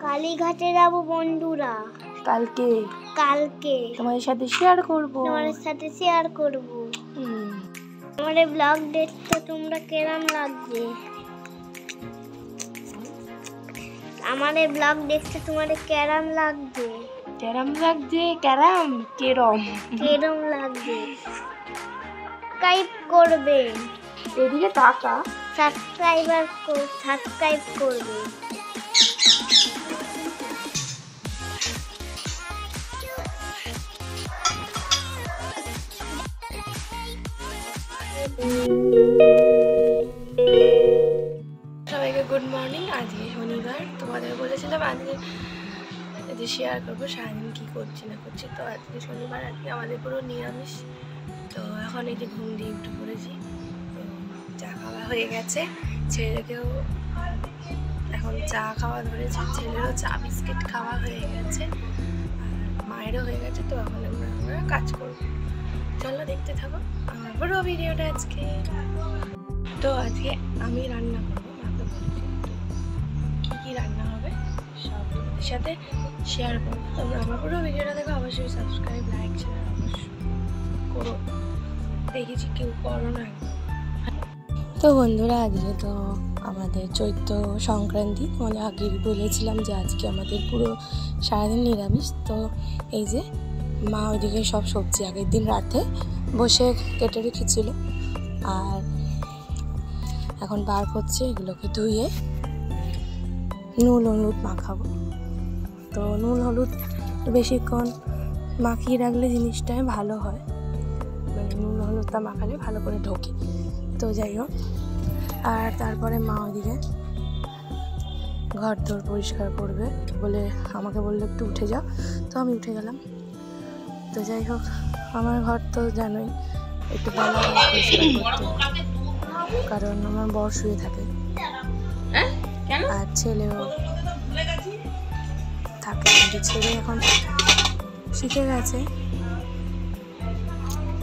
কালীঘাটে যাব বন্ধুরা। কালকে? কালকে। তোমাদের সাথে শেয়ার করব। তোমাদের সাথে শেয়ার করব। আমার এই ব্লগ দেখতে তোমরা কেরাম লাগছে আমার এই ব্লগ দেখতে তোমাদের কেরাম লাগছে ক্যারাম লাগছে? ক্যারাম কেরম। কেরম লাগছে সাবস্ক্রাইব করবে। এদিকে টাকা সাবস্ক্রাইবার সাবস্ক্রাইব করবে। সবাইকে গুড মর্নিং আজকে শনিবার। তোমাদের বলেছিলাম আজকে যে শেয়ার করব, সারাদিন কী করছি না করছি, তো আজকে শনিবার, আজকে আমাদের পুরো নিরামিষ। তো এখন এই যে ঘুম দিয়ে উঠে পড়েছি, তো চা খাওয়া হয়ে গেছে। ছেলেকেও এখন চা খাওয়া ধরেছে, ছেলেরও চা বিস্কিট খাওয়া হয়ে গেছে, আর মায়েরও হয়ে গেছে, তো এখন আমরা কাজ করব। চলো দেখতে থাকো পুরো ভিডিওটা আজকে। তো আজকে আমি রান্না করব মাকে বলেছি কী কী রান্না হবে সব তোমাদের সাথে শেয়ার করব। তোমরা আমার পুরো ভিডিওটা দেখো, অবশ্যই সাবস্ক্রাইব লাইক শেয়ার অবশ্যই করো। দেখেছি কেউ করো না। তো বন্ধুরা, আজকে তো আমাদের চৈত্র সংক্রান্তি। তোমাদের আগে বলেছিলাম যে আজকে আমাদের পুরো সারাদিন নিরামিষ। তো এই যে মা ওইদিকে সব সবজি আগের দিন রাতে বসে কেটে রেখেছিল। আর এখন বার করছে এগুলোকে ধুয়ে নুন হলুদ মাখাবো। তো নুন হলুদ বেশিক্ষণ মাখিয়ে রাখলে জিনিসটাই ভালো হয়। মানে নুন হলুদটা মাখালে ভালো করে ঢোকে। তো যাই হোক, আর তারপরে মা ওইদিকে ঘর দোর পরিষ্কার করবে বলে আমাকে বলল, একটু উঠে যাও। তো আমি উঠে গেলাম। তো যাই হোক আমার ঘর তো জানোই একটু হয় করতে কারণ আমার বর শুয়ে থাকে। আর ছেলেও থাকে কিন্তু ছেলে এখন শিখে গেছে।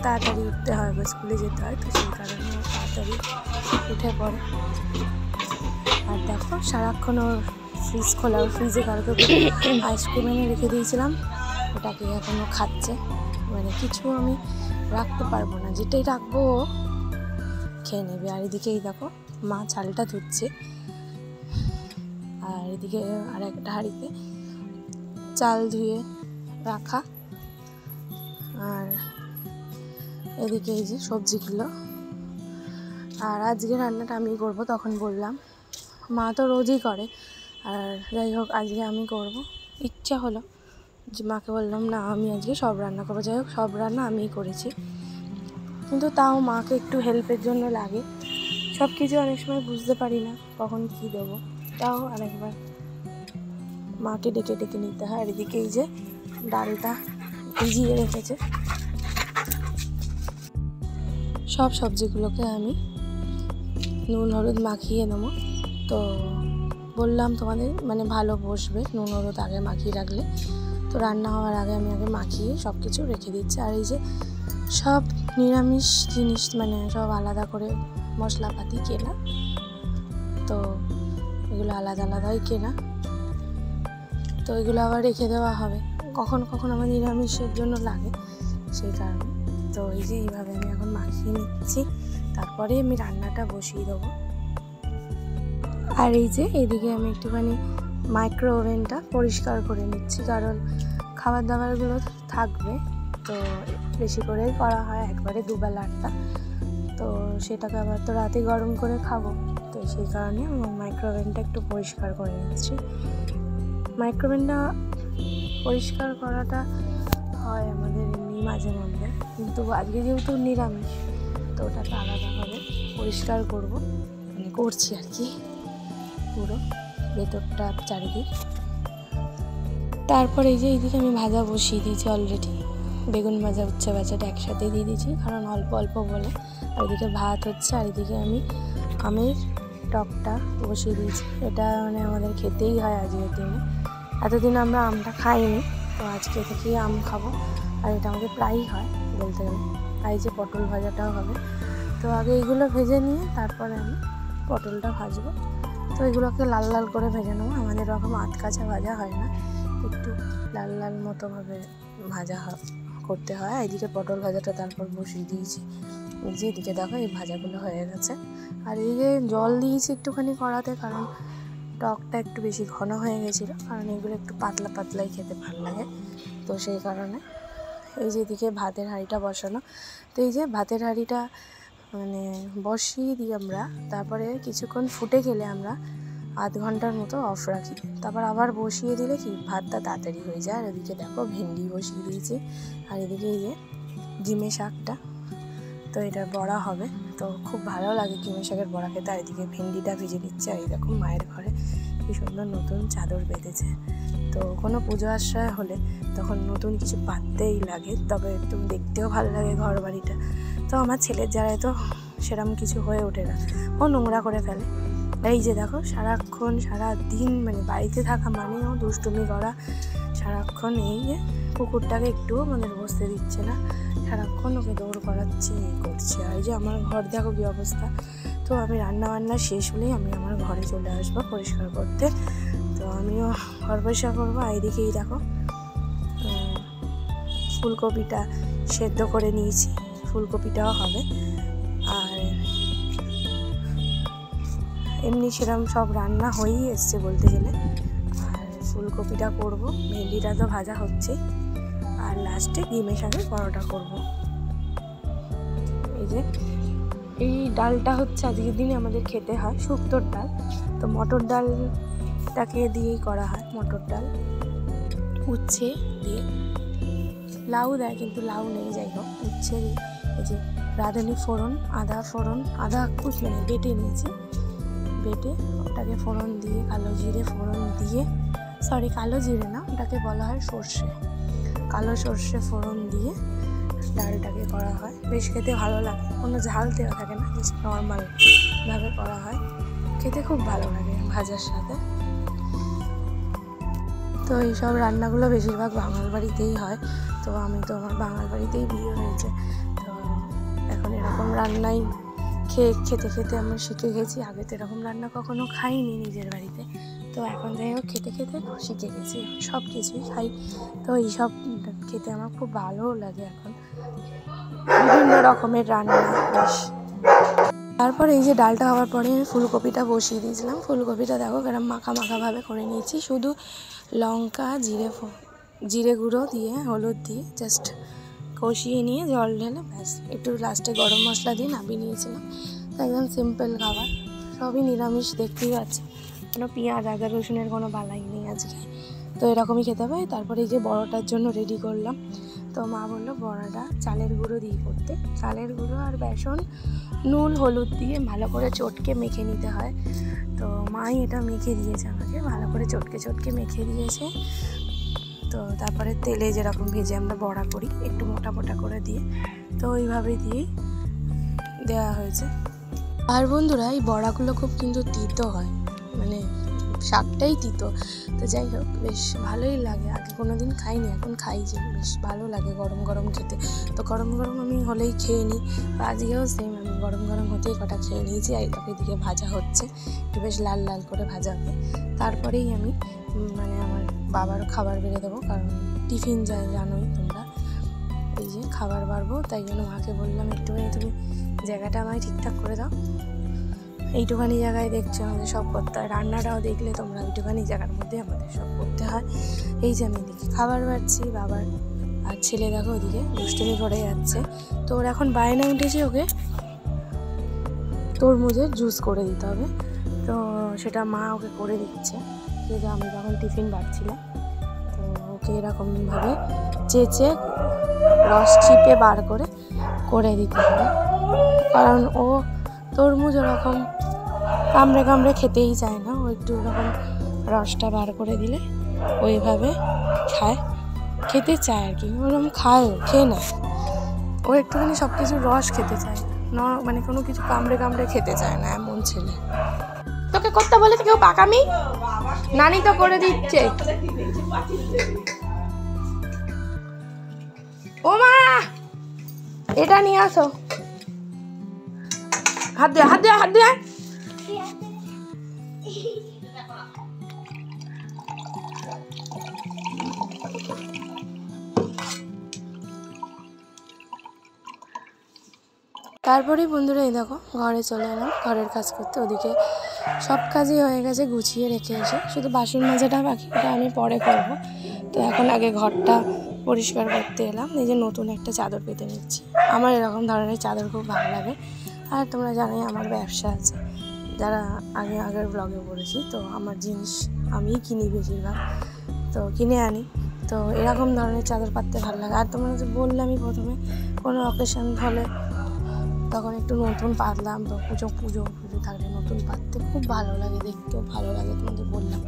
তাড়াতাড়ি উঠতে হয় বা স্কুলে যেতে হয় তো সেই কারণে তাড়াতাড়ি উঠে পড়ে। আর দেখো সারাক্ষণ ওর ফ্রিজ খোলা ওর ফ্রিজে কালকে আইসক্রিম এনে রেখে দিয়েছিলাম। ওটাকে এখনও খাচ্ছে। মানে কিছু আমি রাখতে পারব না। যেটাই রাখব খেয়ে নেবে। আর এদিকেই দেখো, মা চালটা ধুচ্ছে। আর এদিকে আর একটা হাঁড়িতে চাল ধুয়ে রাখা। আর এদিকে এই যে সবজিগুলো আর আজকে রান্নাটা আমি করব তখন বললাম। মা তো রোজই করে। আর যাই হোক, আজকে আমি করব। ইচ্ছা হলো। যে মাকে বললাম, না, আমি আজকে সব রান্না করব। যাই হোক, সব রান্না আমিই করেছি। কিন্তু তাও মাকে একটু হেল্পের জন্য লাগে। সব কিছু অনেক সময় বুঝতে পারি না, কখন কী দেবো। তাও আরেকবার মাকে ডেকে ডেকে নিতে হয়। আর এদিকে এই যে ডালটা ভিজিয়ে রেখেছে। সব সবজিগুলোকে আমি নুন, হলুদ মাখিয়ে নেব। তো বললাম তোমাদের মানে ভালো বসবে নুন, হলুদ আগে মাখিয়ে রাখলে। তো রান্না হওয়ার আগে আমি আগে মাখিয়ে সব কিছু রেখে দিচ্ছি। আর এই যে সব নিরামিষ জিনিস মানে সব আলাদা করে মশলাপাতি কেনা, তো এগুলো আলাদা আলাদাই কেনা, তো এগুলো আবার রেখে দেওয়া হবে। কখন কখন আমার নিরামিষের জন্য লাগে সেই কারণে। তো এই যে এইভাবে আমি এখন মাখিয়ে নিচ্ছি, তারপরে আমি রান্নাটা বসিয়ে দেবো। আর এই যে এদিকে আমি একটুখানি মাইক্রো ওভেনটা পরিষ্কার করে নিচ্ছি, কারণ খাবার দাবারগুলো থাকবে। তো বেশি করেই করা হয় একবারে দুবেলাটা তো সেটাকে আবার তো রাতে গরম করে খাব। তো সেই কারণে মাইক্রো ওভেনটা একটু পরিষ্কার করে নিচ্ছি। মাইক্রো ওভেনটা পরিষ্কার করাটা হয় আমাদের এমনি মাঝে মধ্যে, কিন্তু আজকে যেহেতু নিরামিষ, তো ওটাকে আলাদাভাবে পরিষ্কার করব। মানে করছি আর কি, পুরো। ভেতরটা চারিদিক। তারপর এই যে এইদিকে আমি ভাজা বসিয়ে দিয়েছি অলরেডি বেগুন ভাজা, উচ্ছে ভাজাটা একসাথে দিয়ে দিয়েছি, কারণ অল্প অল্প বলে। আর এদিকে ভাত হচ্ছে, আর এদিকে আমি আমের টকটা বসিয়ে দিয়েছি। এটা মানে আমাদের খেতেই হয় আজকের দিনে। এতদিন আমরা আমটা খাইনি, তো আজকে থেকেই আম খাব। আর এটা আমাদের প্রায়ই হয় বলতে গেলে। আর এই যে পটল ভাজাটাও হবে। তো আগে এইগুলো ভেজে নিয়ে তারপরে আমি পটলটা ভাজবো। তো এগুলোকে লাল লাল করে ভেজে নেব। আমাদের এরকম আধ কাঁচা ভাজা হয় না। একটু লাল লাল মতোভাবে ভাজা করতে হয়। এদিকে পটল ভাজাটা তারপর বসিয়ে দিয়েছি। যে এদিকে দেখো, এই ভাজাগুলো হয়ে গেছে। আর এই যে জল দিয়েছি একটুখানি কড়াতে, কারণ টকটা একটু বেশি ঘন হয়ে গেছিল। কারণ এগুলো একটু পাতলা পাতলাই খেতে ভালো লাগে। তো সেই কারণে এই যে এদিকে ভাতের হাঁড়িটা বসানো। তো এই যে ভাতের হাঁড়িটা মানে বসিয়ে দিই আমরা। তারপরে কিছুক্ষণ ফুটে গেলে আমরা আধ ঘণ্টার মতো অফ রাখি। তারপর আবার বসিয়ে দিলে কি? ভাতটা তাড়াতাড়ি হয়ে যায়। আর এদিকে দেখো ভেন্ডি বসিয়ে দিয়েছি। আর এদিকে এই যে ডিমে শাকটা। তো এটা বড়া হবে। তো খুব ভালো লাগে কিমে শাকের বড়া খেতে। আর এদিকে ভেন্ডিটা ভিজে দিচ্ছে আর এরকম মায়ের ঘরে কি সুন্দর নতুন চাদর বেঁধেছে। তো কোনো পুজো আশ্রয় হলে তখন নতুন কিছু পাততেই লাগে। তবে একটু দেখতেও ভালো লাগে ঘর বাড়িটা তো আমার ছেলের যারাই তো সেরকম কিছু হয়ে ওঠে না। ও নোংরা করে ফেলে। এই যে দেখো, সারাক্ষণ সারা দিন মানে বাড়িতে থাকা মানেও দুষ্টুমি করা। সারাক্ষণ এই যে কুকুরটাকে একটুও আমাদের বসতে দিচ্ছে না। সারাক্ষণ ওকে দৌড় করাচ্ছে, এই করছে। আর যে আমার ঘর দেখো কী অবস্থা। তো আমি রান্না বান্না শেষ হলেই আমি আমার ঘরে চলে আসব পরিষ্কার করতে। তো আমিও ঘর পরিষ্কার করব। আর এদিকেই দেখো ফুলকপিটা সেদ্ধ করে নিয়েছি। ফুলকপিটাও হবে। আর এমনি সেরকম সব রান্না হয়েই এসছে বলতে গেলে। আর ফুলকপিটা করব, ভেন্ডিটা তো ভাজা হচ্ছেই আর লাস্টে ডিমে শাকের পরোটা করব। এই যে, এই ডালটা হচ্ছে আজকের দিনে আমাদের খেতে হয়, শুক্তোর ডাল। তো মটর ডালটাকে দিয়েই করা হয়, মটর ডাল। উচ্ছে দিয়ে। লাউ দেয় কিন্তু লাউ নেই, যাই হোক, উচ্ছে দিয়ে। এই যে রাঁধুনি ফোড়ন, আদা ফোড়ন, আদা কুচ মানে বেটে নিয়েছি। বেটে ওটাকে ফোড়ন দিয়ে, কালো জিরে ফোড়ন দিয়ে সরি কালো জিরে না, ওটাকে বলা হয় সর্ষে। কালো সর্ষে ফোড়ন দিয়ে ডালটাকে করা হয়। বেশ খেতে ভালো লাগে, কোনো ঝাল দেওয়া থাকে না জাস্ট নর্মালভাবে করা হয়। খেতে খুব ভালো লাগে ভাজার সাথে। তো এইসব রান্নাগুলো বেশিরভাগ বাঙাল বাড়িতেই হয়। তো আমি তো আমার বাঙাল বাড়িতেই বিয়ে হয়েছে। তো এখন এরকম রান্নাই খেয়ে, খেতে খেতে আমরা শিখে গেছি। আগে তো এরকম রান্না কখনো খাইনি নিজের বাড়িতে। তো এখন যাই হোক, খেতে খেতে শিখে গেছি। সব কিছুই খাই। তো এইসব খেতে আমার খুব ভালোও লাগে এখন। বিভিন্ন রকমের রান্না বেশ। তারপর এই যে ডালটা হওয়ার পরে আমি ফুলকপিটা বসিয়ে দিয়েছিলাম। ফুলকপিটা দেখো এরকম মাখা, মাখাভাবে করে নিয়েছি। শুধু লঙ্কা, জিরে জিরে গুঁড়ো দিয়ে, হলুদ দিয়ে জাস্ট কষিয়ে নিয়ে জল ঢেলে ব্যাস, একটু লাস্টে গরম মশলা দিয়ে নামিয়ে নিয়েছিলাম। একদম সিম্পল খাবার, সবই নিরামিষ দেখতেই পাচ্ছি। কোনো পেঁয়াজ, আদা, রসুনের কোনো বালাই নেই আজকে। তো এরকমই খেতে হবে। তারপরে এই যে বড়টার জন্য রেডি করলাম। তো মা বলল, বড়াটা চালের গুঁড়ো দিয়ে করতে। চালের গুঁড়ো আর বেসন, নুন, হলুদ দিয়ে ভালো করে চটকে মেখে নিতে হয়। তো মাই এটা মেখে দিয়েছে আমাকে। ভালো করে চটকে চটকে মেখে দিয়েছে। তো তারপরে তেলে যেরকম ভেজে আমরা বড়া করি, একটু মোটা মোটা করে দিয়ে, তো ওইভাবে দিয়েই দেওয়া হয়েছে। আর বন্ধুরা, এই বড়াগুলো খুব কিন্তু তিতো হয় মানে শাকটাই তিতো। তো যাই হোক, বেশ ভালোই লাগে। আগে কোনো দিন খাইনি, এখন খাই যে, বেশ ভালো লাগে গরম গরম খেতে। তো গরম গরম আমি হলেই খেয়ে নিই আজকেও সেম গরম গরম হতেই কটা খেয়ে নিয়েছি আর এটাকে দিকে ভাজা হচ্ছে। একটু বেশ লাল লাল করে ভাজা হবে। তারপরেই আমি মানে আমার বাবার খাবার বেড়ে দেবো, কারণ টিফিন যায় জানোই তোমরা। এই যে খাবার বাড়বো, তাই জন্য মাকে বললাম, একটুখানি তুমি জায়গাটা আমায় ঠিকঠাক করে দাও। এইটুখানি জায়গায় দেখছ আমাদের সব করতে হয়। রান্নাটাও দেখলে তোমরা ওইটুখানি জায়গার মধ্যে আমাদের সব করতে হয়। এই যে আমি এদিকে খাবার বাড়ছি, বাবার আর ছেলে দেখো ওদিকে দুষ্টুমি করে যাচ্ছে। তো ওর এখন বায়না উঠেছে ওকে? তরমুজের জুস করে দিতে হবে। তো সেটা মা ওকে করে দিচ্ছে। কিন্তু আমি তখন টিফিন বাড়ছিলাম। তো ওকে এরকমভাবে চেঁচে রস চিপে বার করে করে দিতে হবে। কারণ ও তরমুজ ওরকম কামড়ে কামড়ে খেতেই চায় না। ও একটু ওরকম রসটা বার করে দিলে ওইভাবে খায়। খেতে চায় আর কি। ওরকম খায় খেয়ে নেয়। ও একটুখানি সব কিছু রস খেতে চায়। ন মানে কোনো কিছু কামড়ে কামড়ে খেতে চায় না, এমন ছেলে। তোকে করতে বলে কেউ পাকামি? নানি তো করে দিচ্ছে। ও মা! এটা নিয়ে আসো। হাত দিয়ে হাত দিয়ে হাত দিয়ে তারপরেই বন্ধুরা এই দেখো, ঘরে চলে এলাম, ঘরের কাজ করতে। ওদিকে সব কাজই হয়ে গেছে, গুছিয়ে রেখে এসে। শুধু বাসন মাজাটা বাকি ওটা আমি পরে করব। তো এখন আগে ঘরটা পরিষ্কার করতে এলাম। এই যে নতুন একটা চাদর পেতে নিচ্ছি। আমার এরকম ধরনের চাদর খুব ভালো লাগে। আর তোমরা জানোই আমার ব্যবসা আছে। যারা আগে আগের ব্লগে বলেছি, তো আমার জিনিস আমিই কিনি বেশিরভাগ। তো কিনে আনি। তো এরকম ধরনের চাদর পাততে ভালো লাগে। আর তোমরা যে বললামই প্রথমে কোনো অকেশন হলে তখন একটু নতুন পাতলাম তো পুজো পুজো পুজো থাকলে নতুন পাততে খুব ভালো লাগে দেখতেও ভালো লাগে তোমাদের বললাম।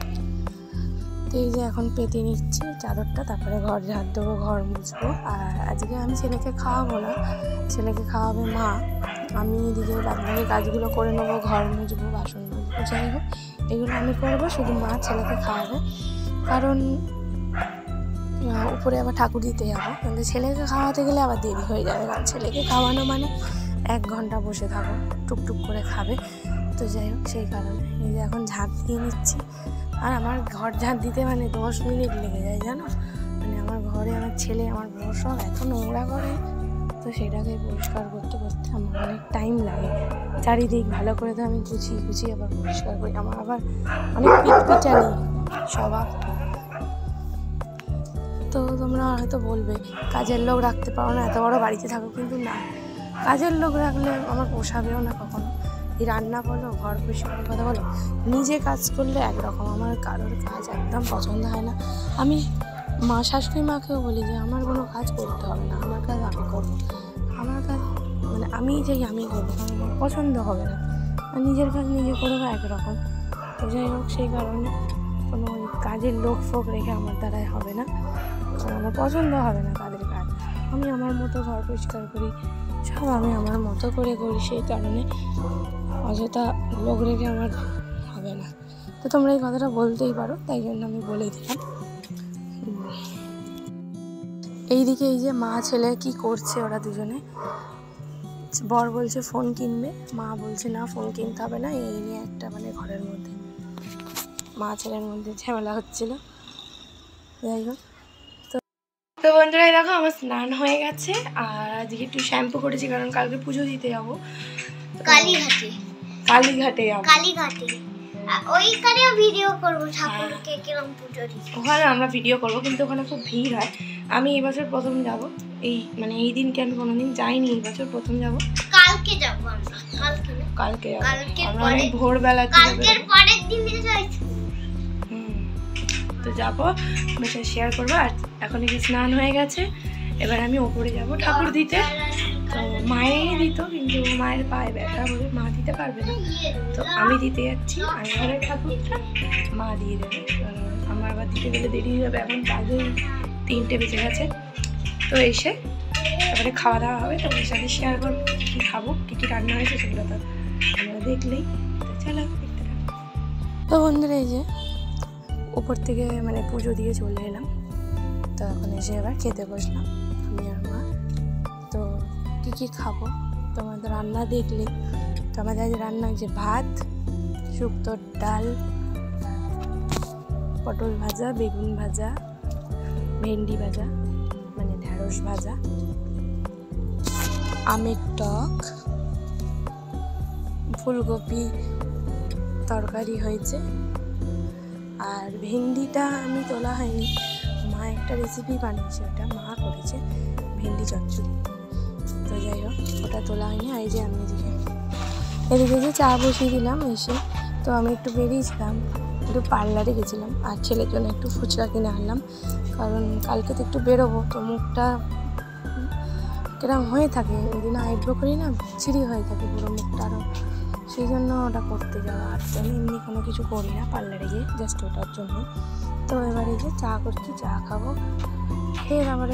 তো এই যে এখন পেতে নিচ্ছি চাদরটা, তারপরে ঘর ঝাড় দেবো, ঘর মুছবো। আর আজকে আমি ছেলেকে খাওয়াবো না, ছেলেকে খাওয়াবে মা। আমি এদিকে বাদবাকি কাজগুলো করে নেব, ঘর মুছবো, বাসন মাজবো, যাই হোক, এগুলো আমি করব, শুধু মা ছেলেকে খাওয়াবে। কারণ উপরে আবার ঠাকুর দিতে যাব কিন্তু ছেলেকে খাওয়াতে গেলে আবার দেরি হয়ে যাবে, কারণ ছেলেকে খাওয়ানো মানে এক ঘণ্টা বসে থাকো, টুকটুক করে খাবে। তো যাই হোক, সেই কারণে এই যে এখন ঝাঁট দিয়ে নিচ্ছি। আর আমার ঘর ঝাঁট দিতে মানে দশ মিনিট লেগে যায়, জানো? মানে আমার ঘরে আমার ছেলে, আমার বড় সব এত নোংরা করে। তো সেটাকে পরিষ্কার করতে করতে আমার অনেক টাইম লাগে। চারিদিক ভালো করে তো আমি গুছিয়ে গুছিয়ে আবার পরিষ্কার করি। আমার আবার অনেক পিটপিটানি স্বভাব। তো তোমরা হয়তো বলবে, কাজের লোক রাখতে পারো না, এত বড় বাড়িতে থাকো। কিন্তু না কাজের লোক রাখলে আমার পোষাবেও না কখনো। এই রান্না বলো, ঘর পরিষ্কারের কথা বলো, নিজে কাজ করলে একরকম। আমার কারোর কাজ একদম পছন্দ হয় না। আমি মা শাশুড়ি মাকেও বলি যে, আমার কোনো কাজ করতে হবে না, আমার কাজ আমি করব। আমার কাজ মানে আমি যাই আমি করব পছন্দ হবে না। আর নিজের কাজ নিজে করব একরকম। তো যাই হোক, সেই কারণে কোনো কাজের লোক ফোক রেখে আমার দ্বারাই হবে না। আমার পছন্দ হবে না তাদের কাজ। আমি আমার মতো ঘর পরিষ্কার করি। সব আমি আমার মতো করে করি সেই কারণে অযথা লোক রেখে আমার হবে না। তো তোমরা এই কথাটা বলতেই পারো, তাই জন্য আমি বলে দিলাম। এইদিকে এই যে মা ছেলে কি করছে ওরা দুজনে? বর বলছে, ফোন কিনবে। মা বলছে, না, ফোন কিনতে হবে না, এই নিয়ে একটা মানে ঘরের মধ্যে। মা ছেলের মধ্যে ঝামেলা হচ্ছিল। যাই হোক। তো বন্ধুরা এই দেখো আমার স্নান হয়ে গেছে আর আজকে একটু শ্যাম্পু করেছি কারণ কালকে পুজো দিতে যাব। কালীঘাটে। কালীঘাটে যাব। কালীঘাটে। ওইখানেও ভিডিও করব ঠাকুরকে কিরম পুজো দিচ্ছে ওখানে আমরা ভিডিও করব কিন্তু ওখানে খুব ভিড় হয়। আমি এই বছর প্রথম যাব। এই মানে এই দিনকে আমি কোনোদিন যাইনি এই বছর প্রথম যাব। কালকে যাব আমরা। কালকে কালকে অনেক ভোরবেলা কালকের পরের দিন হুম। তো যাব। আপনার সাথে শেয়ার করব। আর এখন যে স্নান হয়ে গেছে, এবার আমি ওপরে যাব ঠাকুর দিতে। তো মায়েরই দিত, কিন্তু মায়ের পায়ে ব্যথা বলে মা দিতে পারবে না। তো আমি দিতে যাচ্ছি আমি ঘরের ঠাকুরটা, মা দিয়ে দেবে। আমার আবার দিতে গেলে দেরি হয়ে যাবে, এখন বাজে তিনটে বেজে গেছে। তো এসে তারপরে খাওয়া দাওয়া হবে তোমার সাথে শেয়ার করব, কী খাব, কী কী রান্না হয়েছে সেগুলো তো আমরা দেখলেই। চলো। তো বন্ধুরা, এই যে উপর থেকে মানে পুজো দিয়ে চলে এলাম। তো এখন এসে এবার খেতে বসলাম, আমি আর মা। তো কী কী খাব? তোমাদের রান্না দেখলে। তো আমাদের আজ রান্না হয়েছে ভাত, শুক্তোর ডাল, পটল ভাজা, বেগুন ভাজা, ভেন্ডি ভাজা মানে ঢ্যাঁড়স ভাজা, আমের টক, ফুলকপি তরকারি হয়েছে। আর ভেন্ডিটা আমি তোলা হয়নি। মা একটা রেসিপি বানিয়েছে, ওটা মা করেছে, ভেন্ডি চচ্চড়ি। তো যাই হোক, ওটা তোলা হয়নি। আর এই যে আমি এদিকে এদিকে যে চা বসিয়ে দিলাম এসে, তো আমি একটু বেরিয়েছিলাম, একটু পার্লারে গেছিলাম, আর ছেলের জন্য একটু ফুচকা কিনে আনলাম। কারণ কালকে তো একটু বেরোবো, তো মুখটা কিরম হয়ে থাকে, ওই দিন আইব্রো করি না, ছিঁড়ি হয়ে থাকে পুরো মুখটা আরও সেই জন্য ওটা করতে যাওয়া আর তো আমি এমনি কোনো কিছু করি না পার্লারে গিয়ে জাস্ট ওটার জন্য। তো এবারে যে চা করছি চা খাব। ফের আবার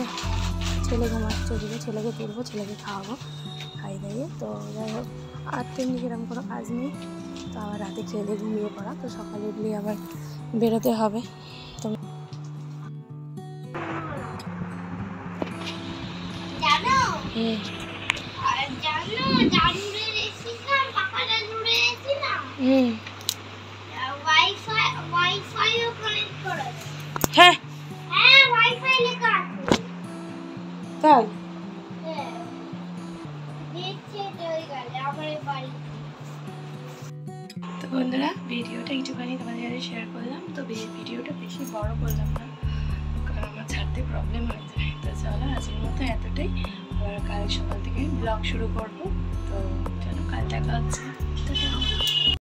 ছেলে ঘুমাচ্ছে ওদিকে ছেলেকে তুলবো ছেলেকে খাওয়াবো খাই দাইয়ে। তো যাই হোক আর তেমনি সেরকম কোনো কাজ নেই। তো আবার রাতে ছেলে ঘুমিয়ে পড়া তো সকালে উঠলেই আবার বেরোতে হবে। তো হুম হুম। হ্যাঁ তাই? হ্যাঁ। তো আমাদের বাড়ি। তো বন্ধুরা ভিডিওটা একটুখানি তোমাদের সাথে শেয়ার করলাম। তো ভিডিওটা বেশি বড় করলাম না কারণ আমার ছাড়তে প্রবলেম হয়ে যায় তো চলো আজকের মতো এতটাই। আবার কাল সকাল থেকে ব্লগ শুরু করব। তো চলো কাল দেখা হচ্ছে।